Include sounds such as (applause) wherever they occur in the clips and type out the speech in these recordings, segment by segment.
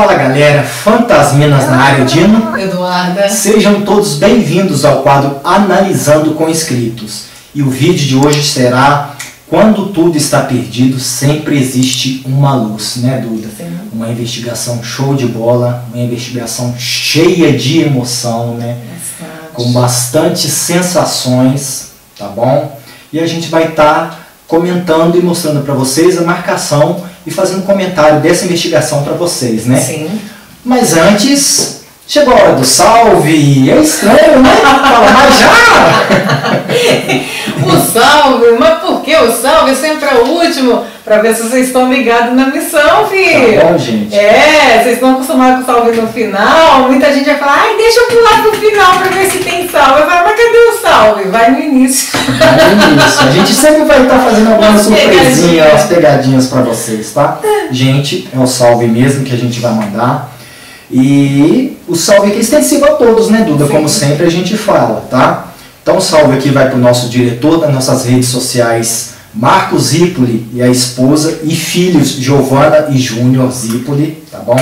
Fala galera, Fantasminas na área, Dino. Eduarda. Sejam todos bem-vindos ao quadro Analisando com Inscritos. E o vídeo de hoje será Quando tudo está perdido, sempre existe uma luz, né, Duda? Sim. Uma investigação show de bola, uma investigação cheia de emoção, né? Bastante. Com bastante sensações, tá bom? E a gente vai estar comentando e mostrando para vocês a marcação e fazendo comentário dessa investigação para vocês, né? Sim. Mas antes, chegou a hora do salve. É estranho, né? Fala, mas já! (laughs) O salve, mas por que o salve sempre é o último? Pra ver se vocês estão ligados na missão, filho. Tá bom, gente. É, vocês estão acostumados com o salve no final. Muita gente vai falar, ai, deixa eu pular pro final pra ver se tem salve. Eu falo, mas cadê o salve? Vai no início. É isso. A gente sempre vai estar fazendo algumas Umas surpresinhas, pegadinhas. umas pegadinhas para vocês, tá? Gente, é o salve mesmo que a gente vai mandar. E o salve aqui é extensivo a todos, né, Duda? Sim. Como sempre a gente fala, tá? Então o salve aqui vai para o nosso diretor das nossas redes sociais, Marcos Zipoli e a esposa e filhos Giovana e Júnior Zipoli, tá bom?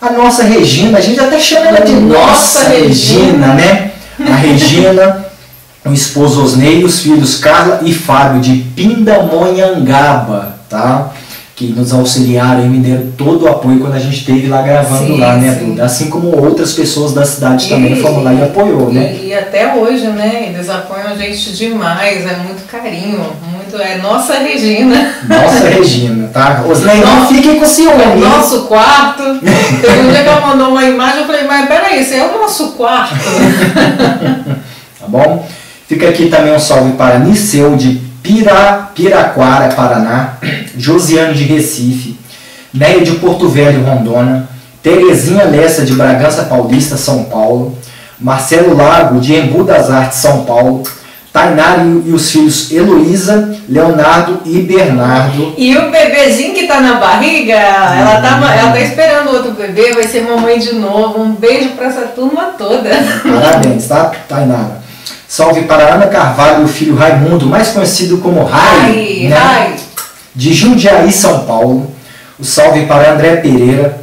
A nossa Regina, a gente até chama ela de Nossa nossa Regina, Regina. né? A Regina, o esposo Osnei os filhos Carla e Fábio de Pindamonhangaba, tá? Que nos auxiliaram e me deram todo o apoio quando a gente esteve lá gravando Sim, lá, né, sim. Assim como outras pessoas da cidade também E- foram lá e apoiou, né? E, e até hoje, né? Eles apoiam a gente demais, é muito carinho, muito. É nossa Regina. Nossa Regina, tá? (laughs) Osnei, não Nossa. fiquem com ciúme. Nosso quarto. Teve um dia que ela mandou uma imagem, eu falei, mas peraí, esse é o nosso quarto. (laughs) tá bom? Fica aqui também um salve para Niceu de Pira, Piraquara, Paraná, Josiane de Recife, Neia de Porto Velho, Rondônia, Terezinha Lessa de Bragança Paulista, São Paulo, Marcelo Lago de Embu das Artes, São Paulo, Tainara e os filhos Heloísa, Leonardo e Bernardo. E o bebezinho que tá na barriga, ela tá, ela tá esperando outro bebê, vai ser mamãe de novo. Um beijo pra essa turma toda. Parabéns, tá, Tainara? Salve para Ana Carvalho e o filho Raimundo, mais conhecido como Rai, Ai, né? de Jundiaí, São Paulo. O salve para André Pereira,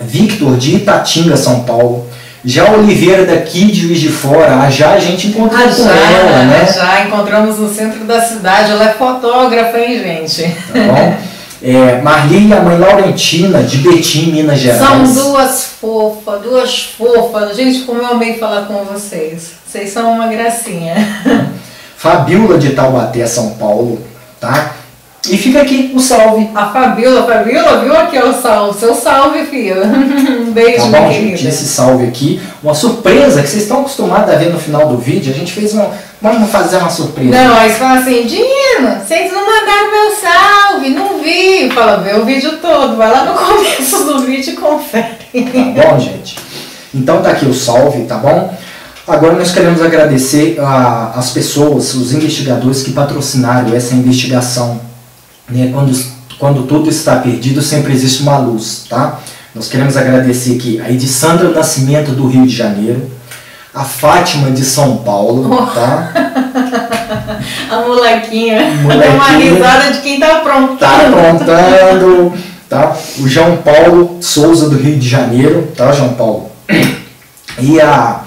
Victor de Itatinga, São Paulo. Já Oliveira daqui de Juiz de Fora, a já a gente encontrou Ah, com já, ela, né? já encontramos no centro da cidade. Ela é fotógrafa, hein, gente? Tá bom? É, Marli e a mãe Laurentina, de Betim, Minas Gerais. São duas fofas, duas fofas. Gente, como eu amei falar com vocês. Vocês são uma gracinha. (laughs) Fabiola de Taubaté, São Paulo, tá? E fica aqui o salve. A Fabiola, Fabiola, viu aqui o salve? Seu salve, filha. (laughs) Um beijo, Tá bom, querida. gente? Esse salve aqui, uma surpresa que vocês estão acostumados a ver no final do vídeo. A gente fez uma. Vamos fazer uma surpresa. Não, aí você fala assim, Dino, vocês não mandaram meu salve, não vi. Fala, vê o vídeo todo, vai lá no (laughs) começo do vídeo e confere. Tá bom, gente? Então tá aqui o salve, tá bom? Agora nós queremos agradecer a- as pessoas, os investigadores que patrocinaram essa investigação. Né? Quando, quando tudo está perdido, sempre existe uma luz, tá? Nós queremos agradecer aqui a Edissandra Nascimento do Rio de Janeiro, a Fátima de São Paulo, tá? (laughs) A molequinha. Molequinha. Uma risada de quem tá pronto. tá aprontando, tá? O João Paulo Souza do Rio de Janeiro, tá, João Paulo? E a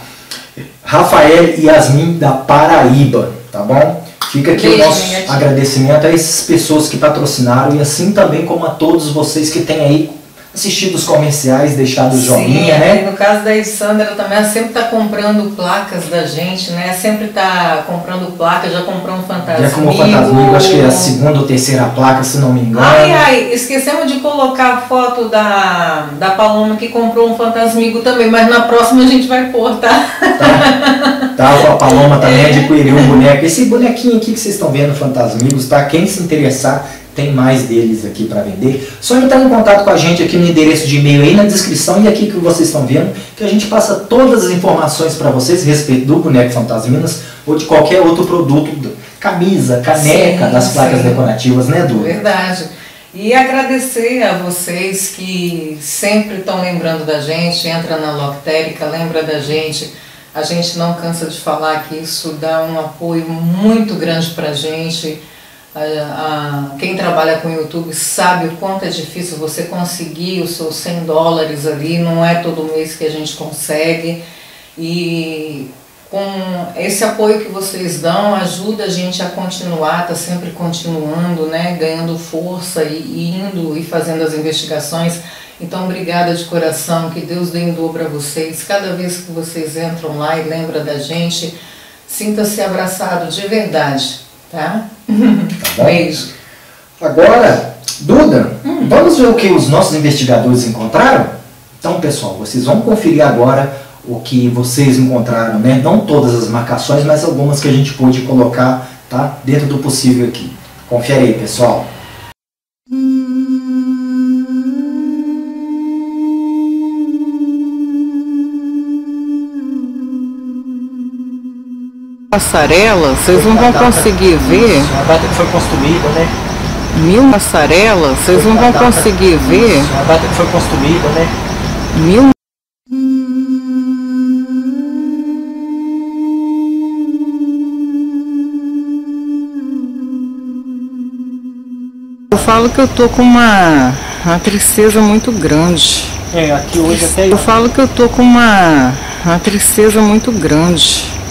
Rafael Yasmin da Paraíba, tá bom? Fica aqui o Beijo, nosso minha tia. agradecimento a essas pessoas que patrocinaram e assim também como a todos vocês que têm aí assistido os comerciais, deixado o joinha, Sim, né? No caso da Sandra também, ela sempre tá comprando placas da gente, né? Sempre tá comprando placas, já comprou um fantasma. Já como fantasma, acho que é a segunda ou terceira placa, se não me engano. Ai, ai, esquecemos de colocar a foto da, da Paloma que comprou um fantasmigo também, mas na próxima a gente vai pôr, tá? tá? Tá, a Paloma também adquiriu um boneco. Esse bonequinho aqui que vocês estão vendo, Fantasmigos, tá? Quem se interessar, tem mais deles aqui para vender. Só entrar em contato com a gente aqui no endereço de e-mail aí na descrição e aqui que vocês estão vendo, que a gente passa todas as informações para vocês a respeito do boneco Fantasminas ou de qualquer outro produto, camisa, caneca Sim, das placas sim. decorativas, né, Duda? Verdade. E agradecer a vocês que sempre estão lembrando da gente, entra na Loctérica, lembra da gente. A gente não cansa de falar que isso dá um apoio muito grande para a gente. A, a, quem trabalha com YouTube sabe o quanto é difícil você conseguir os seus 100 dólares ali, não é todo mês que a gente consegue. E com esse apoio que vocês dão, ajuda a gente a continuar, tá sempre continuando, né, ganhando força e, e indo e fazendo as investigações. Então, obrigada de coração, que Deus dê em dobro a vocês. Cada vez que vocês entram lá e lembra da gente, sinta-se abraçado de verdade, tá? tá (laughs) Beijo. Agora, Duda, hum. vamos ver o que os nossos investigadores encontraram? Então, pessoal, vocês vão conferir agora o que vocês encontraram, né? Não todas as marcações, mas algumas que a gente pôde colocar, tá? Dentro do possível aqui. Confere aí, pessoal. Passarela, vocês não vão conseguir ver. A data que foi construída, né? Mil passarela, vocês não vão conseguir ver. A data que foi construída, né? Mil Eu falo que eu tô com uma, uma tristeza muito grande. É, aqui hoje até. Eu falo que eu tô com uma, uma tristeza muito grande.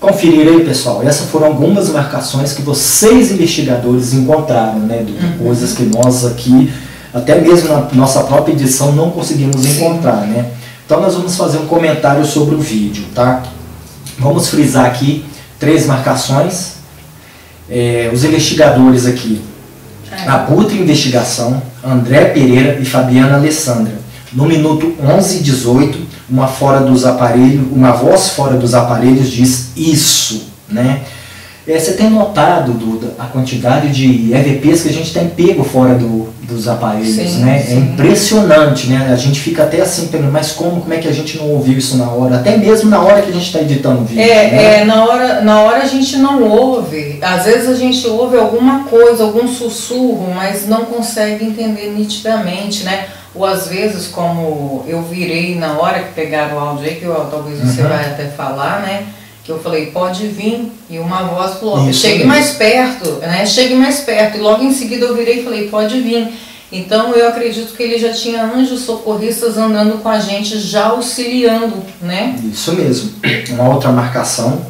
Conferir aí, pessoal. Essas foram algumas marcações que vocês investigadores encontraram, né? De uhum. coisas que nós aqui, até mesmo na nossa própria edição, não conseguimos Sim. encontrar, né? Então nós vamos fazer um comentário sobre o vídeo, tá? Vamos frisar aqui três marcações. É, os investigadores aqui, é. Abutre Investigação, André Pereira e Fabiana Alessandra. No minuto 11 e 18, uma fora dos aparelhos, uma voz fora dos aparelhos diz isso, né? É, você tem notado, Duda, a quantidade de EVPs que a gente tem pego fora do, dos aparelhos, sim, né? É sim. É impressionante, né? A gente fica até assim, mas como, como é que a gente não ouviu isso na hora? Até mesmo na hora que a gente está editando o vídeo. É, né? é na, hora, na hora a gente não ouve. Às vezes a gente ouve alguma coisa, algum sussurro, mas não consegue entender nitidamente, né? Ou às vezes, como eu virei na hora que pegaram o áudio aí, que eu, talvez você uhum. vai até falar, né? que eu falei, pode vir, e uma voz falou, Isso chegue mesmo. mais perto, né? Chegue mais perto. E logo em seguida eu virei e falei, pode vir. Então eu acredito que ele já tinha anjos socorristas andando com a gente, já auxiliando, né? Isso mesmo. Uma outra marcação,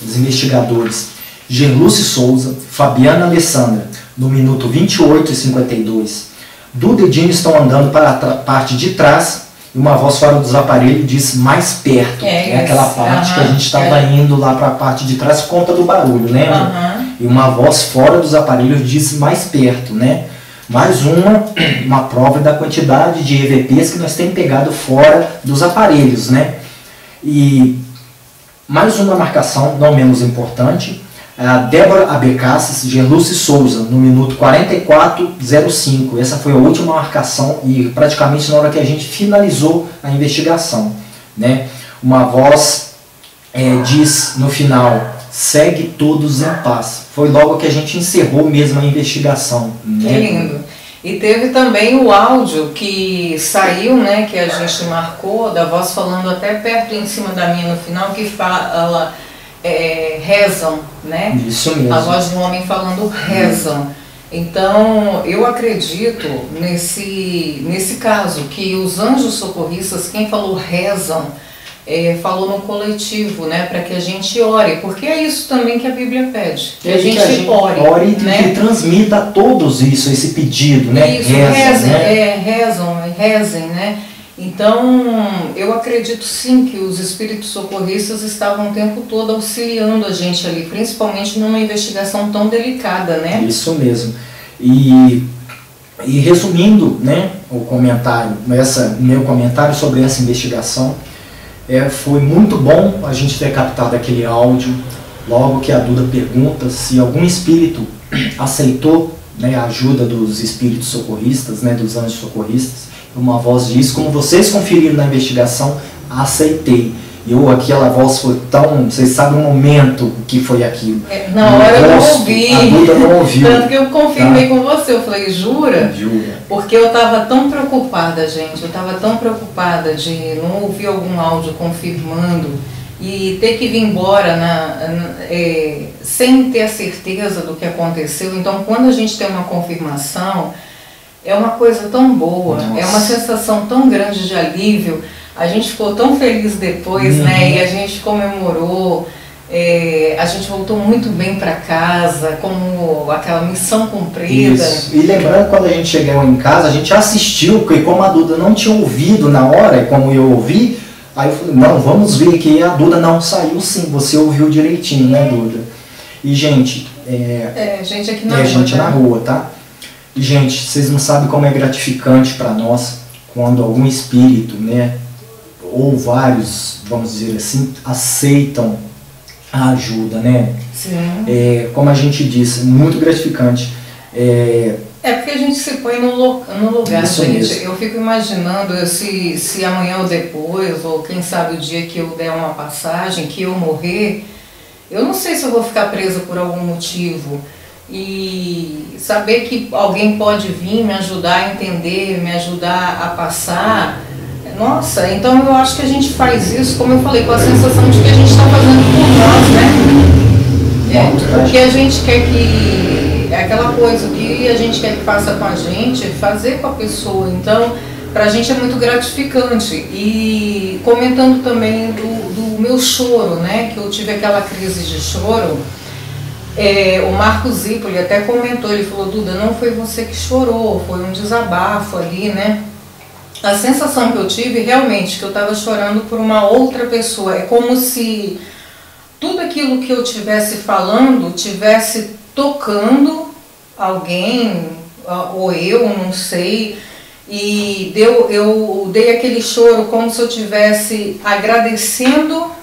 os investigadores Gerluce Souza, Fabiana Alessandra, no minuto 28 e 52. Duda e Dino estão andando para a parte de trás e uma voz fora dos aparelhos diz mais perto. É, é aquela parte que a gente estava é. indo lá para a parte de trás por conta do barulho, lembra? E uma voz fora dos aparelhos diz mais perto, né? Mais uma, (clears throat) uma prova da quantidade de EVPs que nós temos pegado fora dos aparelhos, né? E mais uma marcação, não menos importante, a Débora Abecassis de Lucy Souza, no minuto 44:05. Essa foi a última marcação e praticamente na hora que a gente finalizou a investigação. Né? Uma voz é, diz no final: segue todos em paz. Foi logo que a gente encerrou mesmo a investigação. Né? Que lindo. E teve também o áudio que saiu, né, que a gente marcou, da voz falando até perto em cima da minha no final, que fala é, rezam, né? Isso mesmo. A voz de um homem falando rezam. Então, eu acredito nesse, nesse caso que os anjos socorristas, quem falou rezam, é, falou no coletivo, né, para que a gente ore, porque é isso também que a Bíblia pede, que, a, gente que a gente ore, ore e né? que transmita a todos isso, esse pedido, né? Isso, rezem, né? É, rezam, rezem, né? Então, eu acredito sim que os espíritos socorristas estavam o tempo todo auxiliando a gente ali, principalmente numa investigação tão delicada, né? Isso mesmo. E, e resumindo, né, o comentário, essa meu comentário sobre essa investigação, é, foi muito bom a gente ter captado aquele áudio, logo que a Duda pergunta se algum espírito aceitou né, a ajuda dos espíritos socorristas, né, dos anjos socorristas, uma voz diz, como vocês conferiram na investigação, aceitei. Eu, aquela voz foi tão. Vocês sabem o momento que foi aquilo. É, na hora eu não ouvi. A Duda não ouviu. (laughs) Tanto que eu confirmei tá? com você. Eu falei, jura? Jura. Porque eu estava tão preocupada, gente. Eu estava tão preocupada de não ouvir algum áudio confirmando e ter que vir embora na, na, é, sem ter a certeza do que aconteceu. Então, quando a gente tem uma confirmação é uma coisa tão boa, Nossa. é uma sensação tão grande de alívio. A gente ficou tão feliz depois, né? uhum. né? E a gente comemorou. É, a gente voltou muito bem para casa, como aquela missão cumprida. Isso. E lembrando, quando a gente chegou em casa, a gente assistiu, porque como a Duda não tinha ouvido na hora, como eu ouvi, aí eu falei, não, vamos ver que a Duda não saiu sim, você ouviu direitinho, né, Duda? E, gente, é, é gente aqui na é, rua. gente na né? rua, tá? E, gente, vocês não sabem como é gratificante para nós quando algum espírito, né, ou vários, vamos dizer assim, aceitam a ajuda, né? Sim. É, como a gente disse, muito gratificante. É, é porque a gente se põe no, no lugar, Isso gente. Mesmo. Eu fico imaginando se, se amanhã ou depois, ou quem sabe o dia que eu der uma passagem, que eu morrer, eu não sei se eu vou ficar presa por algum motivo e saber que alguém pode vir me ajudar a entender, me ajudar a passar. Nossa, então eu acho que a gente faz isso, como eu falei, com a sensação de que a gente está fazendo por nós, né? É, porque a gente quer que é aquela coisa que a gente quer que faça com a gente, fazer com a pessoa. Então, para a gente é muito gratificante. E comentando também do, do meu choro, né? Que eu tive aquela crise de choro. É, o Marco Zipoli até comentou, ele falou, Duda, não foi você que chorou, foi um desabafo ali, né? A sensação que eu tive realmente que eu estava chorando por uma outra pessoa. É como se tudo aquilo que eu tivesse falando tivesse tocando alguém, ou eu, não sei, e deu, eu dei aquele choro como se eu tivesse agradecendo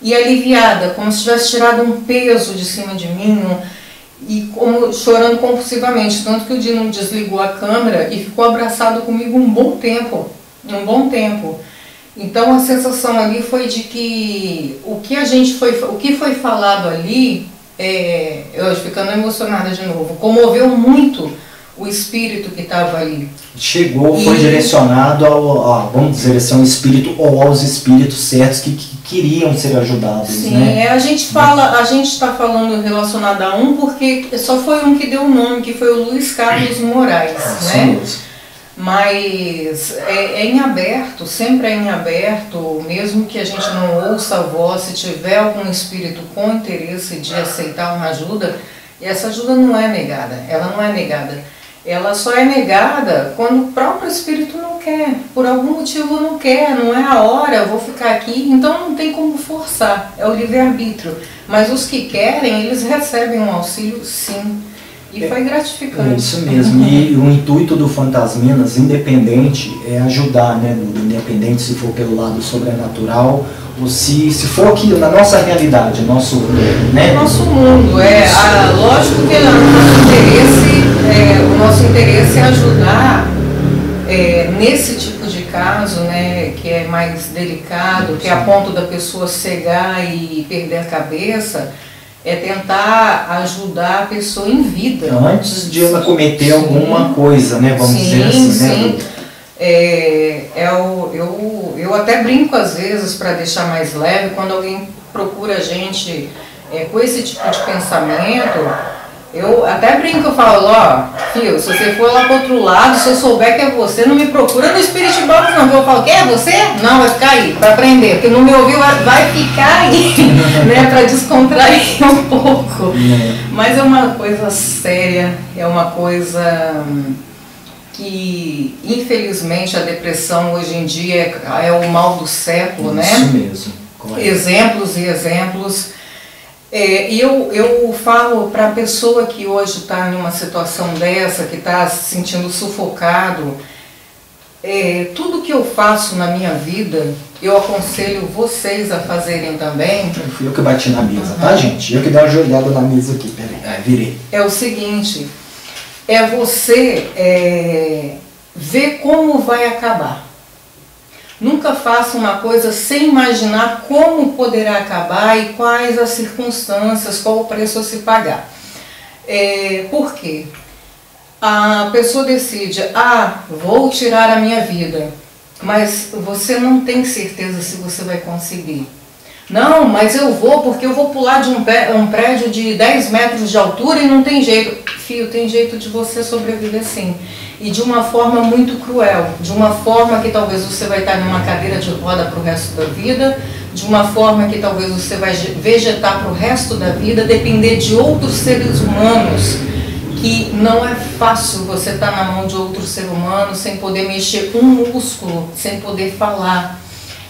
e aliviada, como se tivesse tirado um peso de cima de mim, e como chorando compulsivamente, tanto que o Dino desligou a câmera e ficou abraçado comigo um bom tempo, um bom tempo. Então a sensação ali foi de que o que a gente foi, o que foi falado ali, é, eu ficando emocionada de novo, comoveu muito o espírito que estava ali. Chegou, foi e... direcionado ao, vamos dizer assim, um espírito ou aos espíritos certos que, que queriam ser ajudados. Sim, né? é, a gente fala, a gente está falando relacionado a um porque só foi um que deu o nome, que foi o Luiz Carlos Moraes, ah, né? Sim mas é, é, em aberto, sempre é em aberto, mesmo que a gente não ouça a voz, se tiver algum espírito com interesse de aceitar uma ajuda, essa ajuda não é negada, ela não é negada. Ela só é negada quando o próprio espírito não quer, por algum motivo não quer, não é a hora, eu vou ficar aqui, então não tem como forçar, é o livre-arbítrio. Mas os que querem, eles recebem um auxílio sim. E foi gratificante. É isso mesmo. E o intuito do Fantasminas, independente, é ajudar, né? Independente se for pelo lado sobrenatural ou se, se for aqui na nossa realidade, nosso, né? Nosso mundo, é. A, lógico que o nosso interesse, é, o nosso interesse é ajudar é, nesse tipo de caso, né, que é mais delicado, que é a ponto da pessoa cegar e perder a cabeça é tentar ajudar a pessoa em vida. Antes de ela cometer sim. alguma coisa, né? Vamos sim, dizer assim, né, sim. né? É, é o, eu, eu até brinco às vezes para deixar mais leve quando alguém procura a gente é, com esse tipo de pensamento eu até brinco, eu falo, ó, filho, se você for lá pro outro lado, se eu souber que é você, não me procura no Spirit Box não. Eu falo, que é você? Não, vai ficar aí, pra aprender, porque não me ouviu, vai ficar aí, (laughs) né, pra descontrair (laughs) um pouco. É. Mas é uma coisa séria, é uma coisa que, infelizmente, a depressão hoje em dia é, é o mal do século, Isso né? Isso mesmo. Exemplos e exemplos é, eu, eu falo para a pessoa que hoje está em uma situação dessa, que está se sentindo sufocado, é, tudo que eu faço na minha vida, eu aconselho vocês a fazerem também. Fui eu que bati na mesa, uhum. tá, gente? Eu que dei uma joelhada na mesa aqui, peraí, ah, virei. É o seguinte, é você é, ver como vai acabar. Nunca faça uma coisa sem imaginar como poderá acabar e quais as circunstâncias, qual o preço a se pagar. É, por quê? A pessoa decide, ah, vou tirar a minha vida, mas você não tem certeza se você vai conseguir. Não, mas eu vou porque eu vou pular de um, um prédio de 10 metros de altura e não tem jeito. Fio, tem jeito de você sobreviver sim e de uma forma muito cruel, de uma forma que talvez você vai estar numa cadeira de roda para o resto da vida, de uma forma que talvez você vai vegetar para o resto da vida, depender de outros seres humanos, que não é fácil você estar na mão de outro ser humano sem poder mexer um músculo, sem poder falar.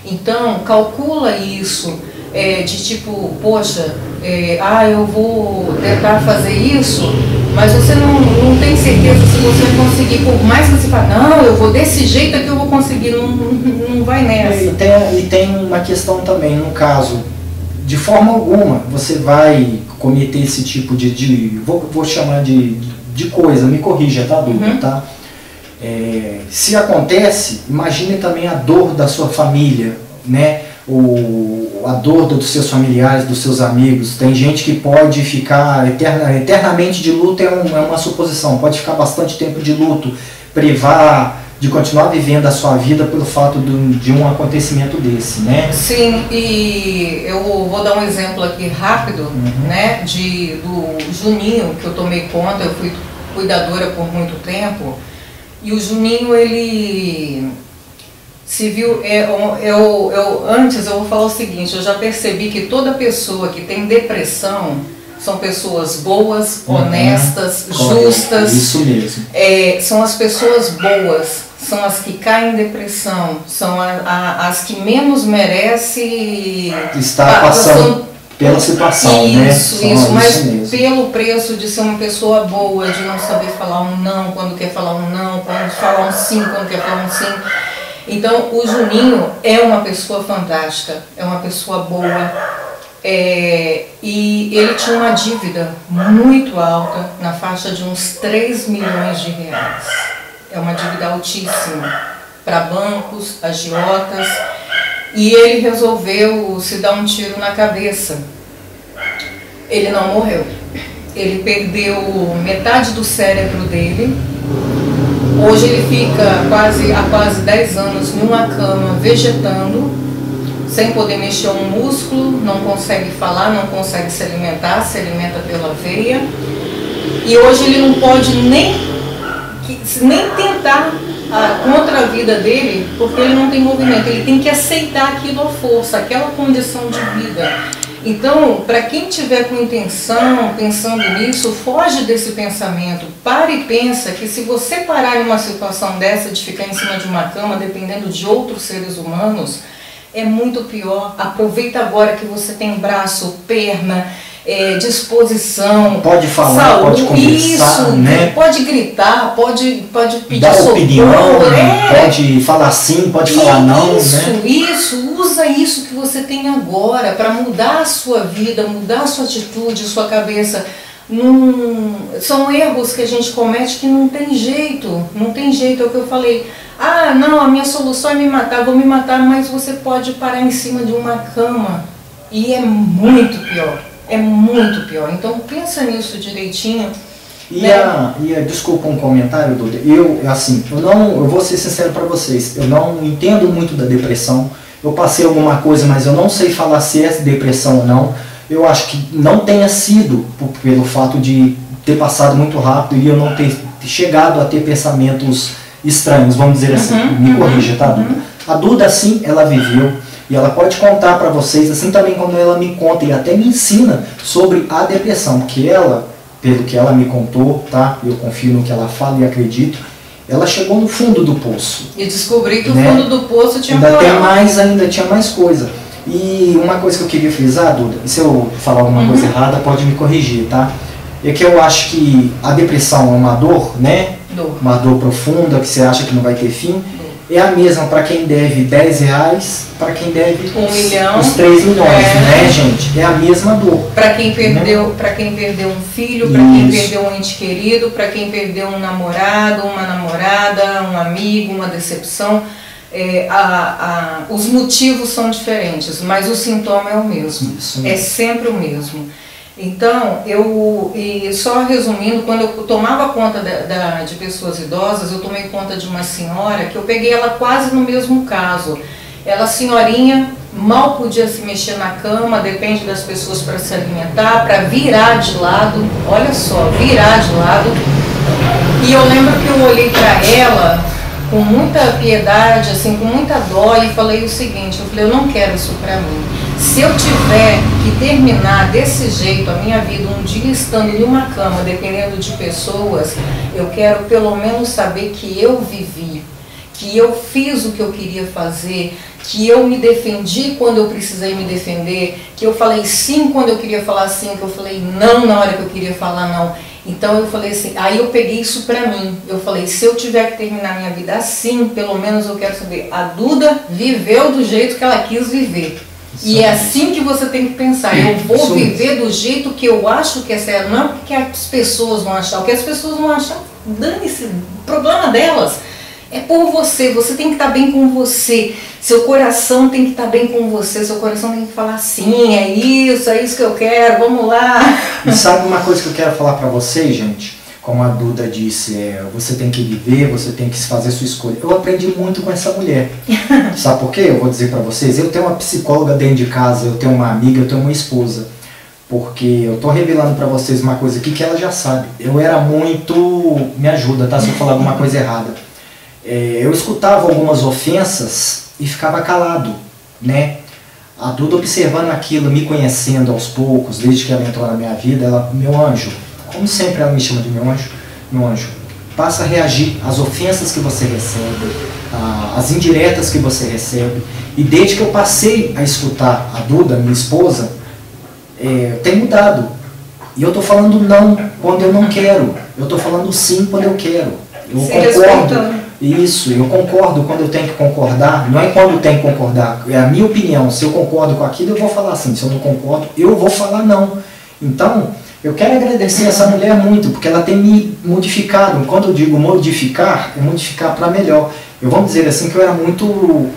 Então, calcula isso é, de tipo, poxa, é, ah, eu vou tentar fazer isso, mas você não, não tem certeza se você vai conseguir, por mais que você fale, não, eu vou desse jeito aqui eu vou conseguir, não, não vai nessa. E tem, e tem uma questão também, no caso, de forma alguma você vai cometer esse tipo de, de vou, vou chamar de, de coisa, me corrija, tá, Duda, uhum. tá? É, se acontece, imagine também a dor da sua família, né? O, a dor dos seus familiares, dos seus amigos. Tem gente que pode ficar eterna, eternamente de luto, é, um, é uma suposição, pode ficar bastante tempo de luto, privar de continuar vivendo a sua vida pelo fato do, de um acontecimento desse, né? Sim, e eu vou dar um exemplo aqui rápido, uhum. né, de, do Juninho, que eu tomei conta, eu fui cuidadora por muito tempo, e o Juninho, ele se viu, é, eu, eu, eu, antes eu vou falar o seguinte, eu já percebi que toda pessoa que tem depressão, são pessoas boas, uhum. honestas, justas. Isso mesmo. É, são as pessoas boas, são as que caem em depressão, são a, a, as que menos merecem estar passando pela situação, isso, né? Isso, isso, mas mesmo. pelo preço de ser uma pessoa boa, de não saber falar um não quando quer falar um não, quando falar um sim quando quer falar um sim. Então, o Juninho é uma pessoa fantástica, é uma pessoa boa, é, e ele tinha uma dívida muito alta, na faixa de uns 3 milhões de reais. É uma dívida altíssima para bancos, agiotas, e ele resolveu se dar um tiro na cabeça. Ele não morreu. Ele perdeu metade do cérebro dele. Hoje ele fica quase, há quase 10 anos numa cama vegetando sem poder mexer um músculo, não consegue falar, não consegue se alimentar, se alimenta pela veia. E hoje ele não pode nem, nem tentar a, contra a vida dele, porque ele não tem movimento. Ele tem que aceitar aquilo à força, aquela condição de vida. Então, para quem tiver com intenção, pensando nisso, foge desse pensamento. Pare e pensa que se você parar em uma situação dessa de ficar em cima de uma cama, dependendo de outros seres humanos, é muito pior. Aproveita agora que você tem braço, perna, é, disposição. Pode falar, saúde, pode conversar, isso, né? Pode gritar, pode, pode pedir Dar socorro, opinião, é. pode falar sim, pode falar não, isso, né? Isso, usa isso que você tem agora para mudar a sua vida, mudar a sua atitude, a sua cabeça. Num, são erros que a gente comete que não tem jeito, não tem jeito, é o que eu falei ah, não, a minha solução é me matar, vou me matar, mas você pode parar em cima de uma cama. E é muito pior. É muito pior. Então pensa nisso direitinho. E, né? a, e a, desculpa um comentário, Duda. Eu, assim, eu não, eu vou ser sincero para vocês, eu não entendo muito da depressão. Eu passei alguma coisa, mas eu não sei falar se é depressão ou não. Eu acho que não tenha sido por, pelo fato de ter passado muito rápido e eu não ter chegado a ter pensamentos estranhos, vamos dizer assim. Uhum, Me uhum, corrija, tá, Duda? Uhum. A Duda, sim, ela viveu e ela pode contar para vocês, assim também como ela me conta e até me ensina sobre a depressão, que ela, pelo que ela me contou, tá? Eu confio no que ela fala e acredito. Ela chegou no fundo do poço. E descobri que né? o fundo do poço tinha Ainda tem mais ainda, tinha mais coisa. E uma coisa que eu queria frisar, Duda, se eu falar alguma uhum. coisa errada, pode me corrigir, tá? É que eu acho que a depressão é uma dor, né? Dor. Uma dor profunda que você acha que não vai ter fim. Dor. É a mesma para quem deve 10 reais, para quem deve um milhão, os 3 milhões, é. né, gente? É a mesma dor. Para quem perdeu, né? para quem perdeu um filho, para quem perdeu um ente querido, para quem perdeu um namorado, uma namorada, um amigo, uma decepção. É, a, a, os motivos são diferentes, mas o sintoma é o mesmo. É sempre o mesmo. Então, eu, e só resumindo, quando eu tomava conta da, da, de pessoas idosas, eu tomei conta de uma senhora que eu peguei ela quase no mesmo caso. Ela, senhorinha, mal podia se mexer na cama, depende das pessoas para se alimentar, para virar de lado, olha só, virar de lado. E eu lembro que eu olhei para ela com muita piedade, assim, com muita dó e falei o seguinte, eu falei, eu não quero isso para mim. Se eu tiver que terminar desse jeito a minha vida, um dia estando em uma cama, dependendo de pessoas, eu quero pelo menos saber que eu vivi, que eu fiz o que eu queria fazer, que eu me defendi quando eu precisei me defender, que eu falei sim quando eu queria falar sim, que eu falei não na hora que eu queria falar não. Então eu falei assim, aí eu peguei isso pra mim. Eu falei, se eu tiver que terminar minha vida assim, pelo menos eu quero saber, a Duda viveu do jeito que ela quis viver. E é assim que você tem que pensar. Eu vou viver do jeito que eu acho que é certo, não porque as pessoas vão achar. O que as pessoas vão achar, dane-se, problema delas. É por você, você tem que estar bem com você. Seu coração tem que estar bem com você. Seu coração tem que falar sim, é isso, é isso que eu quero, vamos lá. E sabe (laughs) uma coisa que eu quero falar para vocês, gente? Como a Duda disse, é, você tem que viver, você tem que fazer sua escolha. Eu aprendi muito com essa mulher. (laughs) Sabe por quê? Eu vou dizer para vocês, eu tenho uma psicóloga dentro de casa, eu tenho uma amiga, eu tenho uma esposa. Porque eu tô revelando para vocês uma coisa aqui que ela já sabe. Eu era muito. Me ajuda, tá? Se eu falar alguma coisa errada. É, eu escutava algumas ofensas e ficava calado, né? A Duda observando aquilo, me conhecendo aos poucos, desde que ela entrou na minha vida, ela, meu anjo, como sempre ela me chama de meu anjo, meu anjo, passa a reagir às ofensas que você recebe, às indiretas que você recebe. E desde que eu passei a escutar a Duda, minha esposa, é, tem mudado. E eu estou falando não quando eu não quero. Eu estou falando sim quando eu quero. Eu Se concordo. Isso, eu concordo quando eu tenho que concordar. Não é quando eu tenho que concordar, é a minha opinião. Se eu concordo com aquilo, eu vou falar sim. Se eu não concordo, eu vou falar não. Então, eu quero agradecer essa mulher muito, porque ela tem me modificado. Quando eu digo modificar, é modificar para melhor. Eu vou dizer assim que eu era muito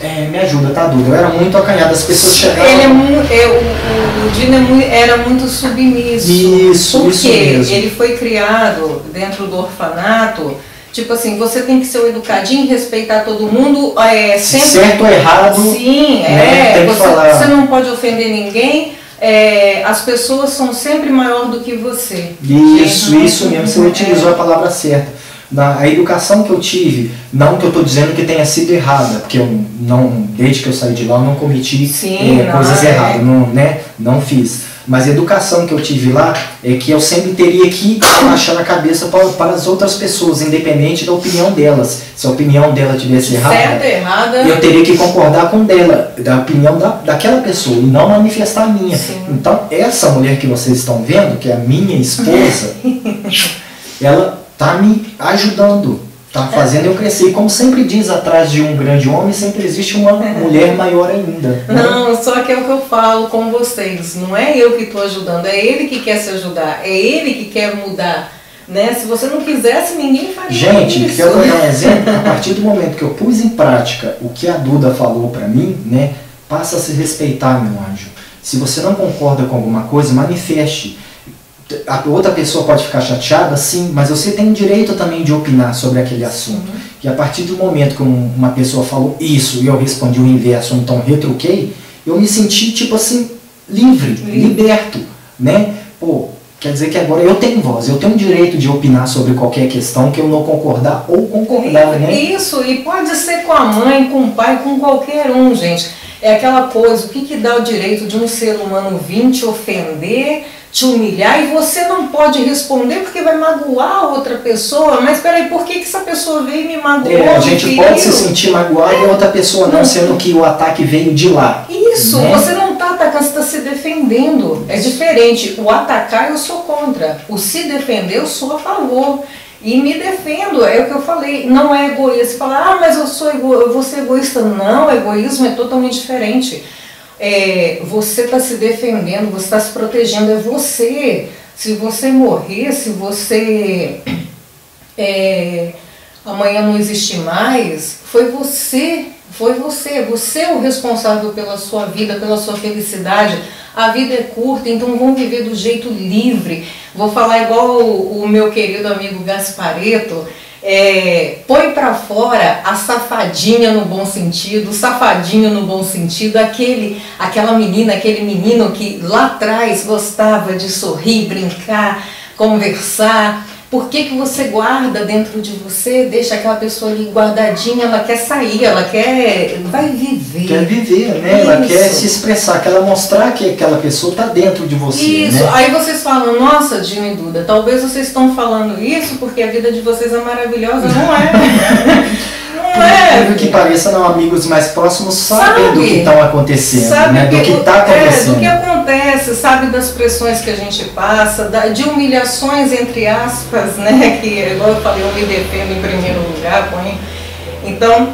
é, me ajuda, tá, Duda? Eu era muito acanhado, as pessoas chegavam. Ele é muito, é, o, o Dino é era muito submisso. Isso, porque isso mesmo. ele foi criado dentro do orfanato. Tipo assim, você tem que ser o educadinho, respeitar todo mundo, é, sempre. Certo ou errado. Sim, né, é. Você, você, não pode ofender ninguém. É, as pessoas são sempre maior do que você. Isso, isso mesmo, você utilizou a palavra certa na a educação que eu tive, não que eu estou dizendo que tenha sido errada, porque eu não, desde que eu saí de lá, eu não cometi Sim, é, coisas é. erradas, não, né, não fiz. Mas a educação que eu tive lá é que eu sempre teria que achar na cabeça para, para as outras pessoas, independente da opinião delas. Se a opinião dela tivesse errada, errada, eu teria que concordar com dela, da opinião da, daquela pessoa, e não manifestar a minha. Sim. Então, essa mulher que vocês estão vendo, que é a minha esposa, (laughs) ela está me ajudando, está fazendo eu crescer. E como sempre diz, atrás de um grande homem sempre existe uma mulher maior ainda. Né? Não, só que é o que eu falo com vocês. Não é eu que estou ajudando, é ele que quer se ajudar, é ele que quer mudar. Né? Se você não quisesse, ninguém faria Gente, isso. quero dar um exemplo. A partir do momento que eu pus em prática o que a Duda falou para mim, né, passa a se respeitar, meu anjo. Se você não concorda com alguma coisa, manifeste a outra pessoa pode ficar chateada, sim, mas você tem direito também de opinar sobre aquele assunto. Uhum. E a partir do momento que uma pessoa falou isso e eu respondi o inverso, ou então retruquei, eu me senti, tipo assim, livre, livre, liberto, né? Pô, quer dizer que agora eu tenho voz, eu tenho direito de opinar sobre qualquer questão que eu não concordar ou concordar, né? Isso, e pode ser com a mãe, com o pai, com qualquer um, gente. É aquela coisa, o que, que dá o direito de um ser humano vir te ofender te humilhar e você não pode responder porque vai magoar outra pessoa. Mas peraí, por que, que essa pessoa veio e me magoou? É, a gente pode se sentir magoado é. e outra pessoa não, não, sendo que o ataque veio de lá. Isso, né? você não está atacando, você está se defendendo. É diferente. O atacar eu sou contra, o se defender eu sou a favor. E me defendo, é o que eu falei, não é egoísta. Falar, ah, mas eu sou ego eu vou ser egoísta. Não, egoísmo é totalmente diferente é, você está se defendendo, você está se protegendo, é você. Se você morrer, se você (clears throat) é, amanhã não existir mais, foi você, foi você, você é o responsável pela sua vida, pela sua felicidade. A vida é curta, então vamos viver do jeito livre. Vou falar igual o, o meu querido amigo Gaspareto é, põe para fora a safadinha no bom sentido, o safadinho no bom sentido, aquele, aquela menina, aquele menino que lá atrás gostava de sorrir, brincar, conversar, por que, que você guarda dentro de você, deixa aquela pessoa ali guardadinha, ela quer sair, ela quer. vai viver. Quer viver, né? Isso. Ela quer se expressar, quer mostrar que aquela pessoa está dentro de você. Isso, né? aí vocês falam, nossa, Jimmy e Duda, talvez vocês estão falando isso porque a vida de vocês é maravilhosa, não é? (laughs) É. que pareça, não, amigos mais próximos sabem sabe, do que estão acontecendo, sabe né? do que está acontecendo. É, do que acontece, sabe das pressões que a gente passa, da, de humilhações, entre aspas, né? (laughs) Que, igual eu falei, eu me defendo em primeiro lugar, põe. Então,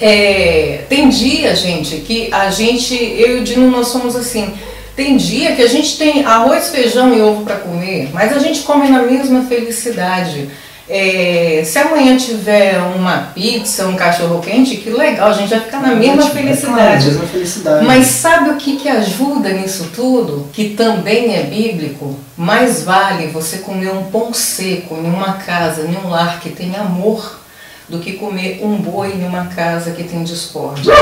é, tem dia, gente, que a gente, eu e o Dino, nós somos assim. Tem dia que a gente tem arroz, feijão e ovo para comer, mas a gente come na mesma felicidade. É, se amanhã tiver uma pizza, um cachorro quente, que legal, a gente vai ficar na mesma felicidade. mesma felicidade. Mas sabe o que, que ajuda nisso tudo? Que também é bíblico? Mais vale você comer um pão seco em uma casa, em um lar que tem amor, do que comer um boi em uma casa que tem discórdia.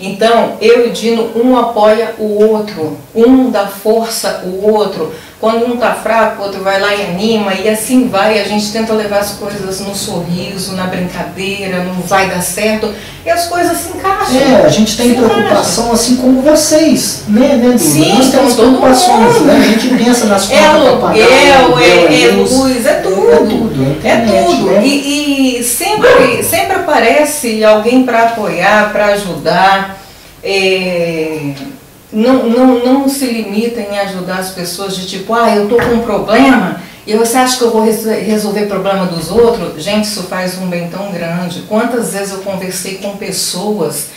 Então, eu e Dino, um apoia o outro, um dá força o outro. Quando um está fraco, o outro vai lá e anima, e assim vai. A gente tenta levar as coisas no sorriso, na brincadeira, não vai dar certo, e as coisas se encaixam. É, a gente tem preocupação assim como vocês, né, né Duda? Sim, Nós temos preocupações, né? A gente pensa nas É contas pra aluguel, é, é luz, é tudo. É tudo, é É tudo. né? E, e sempre, sempre aparece alguém para apoiar, para ajudar. É, não, não, não se limita em ajudar as pessoas de tipo, ah, eu tô com um problema e você acha que eu vou res- resolver o problema dos outros? Gente, isso faz um bem tão grande. Quantas vezes eu conversei com pessoas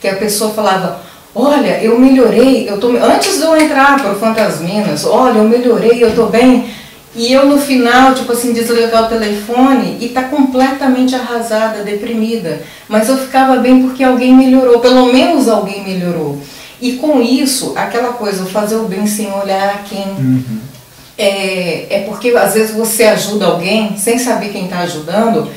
que a pessoa falava, olha, eu melhorei, eu tô, antes de eu entrar para o Fantasminas, olha, eu melhorei, eu tô bem. E eu no final, tipo assim, desligar o telefone e tá completamente arrasada, deprimida. Mas eu ficava bem porque alguém melhorou, pelo menos alguém melhorou. E com isso, aquela coisa, fazer o bem sem olhar a quem. Uhum. É, é porque às vezes você ajuda alguém sem saber quem está ajudando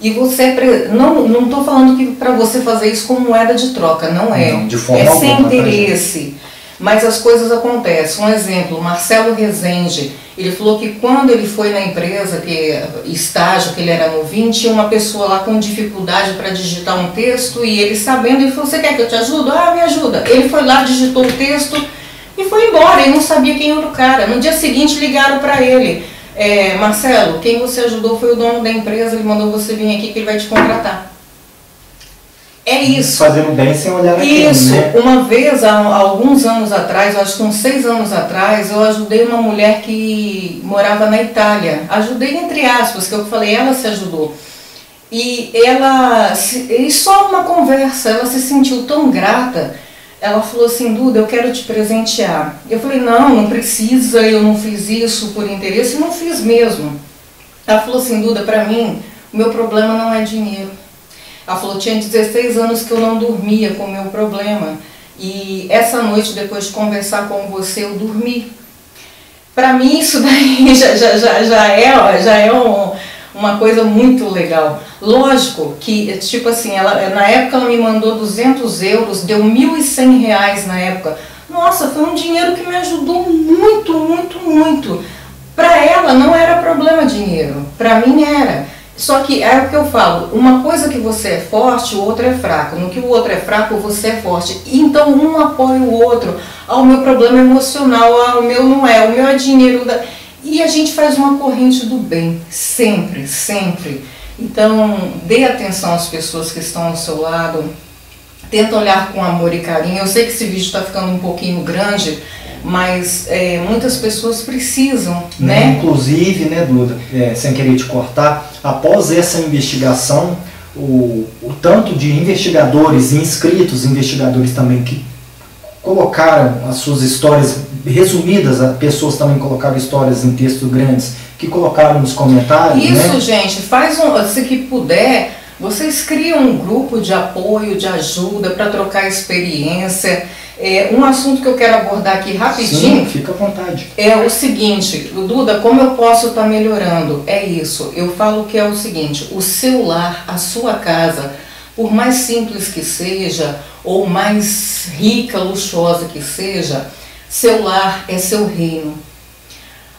e você não não estou falando que para você fazer isso com moeda de troca não é Não, de forma é sem alguma, interesse mas as coisas acontecem. Um exemplo Marcelo Rezende ele falou que quando ele foi na empresa que estágio que ele era novinho tinha uma pessoa lá com dificuldade para digitar um texto e ele sabendo ele falou você quer que eu te ajude? Ah me ajuda. Ele foi lá digitou o texto e foi embora, ele não sabia quem era o cara. No dia seguinte ligaram para ele, é, Marcelo, quem você ajudou foi o dono da empresa, ele mandou você vir aqui que ele vai te contratar. É isso. Fazendo bem sem olhar a quem, Isso, né? uma vez, há há alguns anos atrás, eu acho que uns seis anos atrás, eu ajudei uma mulher que morava na Itália. Ajudei entre aspas, que eu falei, ela se ajudou. E ela, e só uma conversa, ela se sentiu tão grata. Ela falou assim, Duda, eu quero te presentear. Eu falei, não, não precisa, eu não fiz isso por interesse, não fiz mesmo. Ela falou assim, Duda, pra mim, o meu problema não é dinheiro. Ela falou, tinha 16 anos que eu não dormia com o meu problema. E essa noite, depois de conversar com você, eu dormi. Para mim, isso (laughs) daí já, já, já, já é, ó, já é um- uma coisa muito legal. Lógico que, tipo assim, ela, na época ela me mandou 200 euros, deu 1.100 reais na época. Nossa, foi um dinheiro que me ajudou muito, muito, muito. Para ela não era problema dinheiro, para mim era. Só que é o que eu falo, uma coisa que você é forte, o outro é fraco. No que o outro é fraco, você é forte. Então um apoia o outro. Ah, o meu problema é emocional, ah, o meu não é, o meu é dinheiro. da- E a gente faz uma corrente do bem, sempre, sempre. Então, dê atenção às pessoas que estão ao seu lado, tenta olhar com amor e carinho. Eu sei que esse vídeo está ficando um pouquinho grande, mas é, muitas pessoas precisam, Né? né? Inclusive, né, Duda, é, sem querer te cortar, após essa investigação, o, o tanto de investigadores e inscritos, investigadores também que colocaram as suas histórias resumidas, a- pessoas também colocaram histórias em textos grandes, que colocaram nos comentários, Isso, né? gente, faz um, se que puder, vocês criam um grupo de apoio, de ajuda para trocar experiência. É, um assunto que eu quero abordar aqui rapidinho Sim, fica à vontade. é o seguinte, Duda, como eu posso estar melhorando? É isso, eu falo que é o seguinte, o seu lar, a sua casa, por mais simples que seja, ou mais rica, luxuosa que seja, seu lar é seu reino.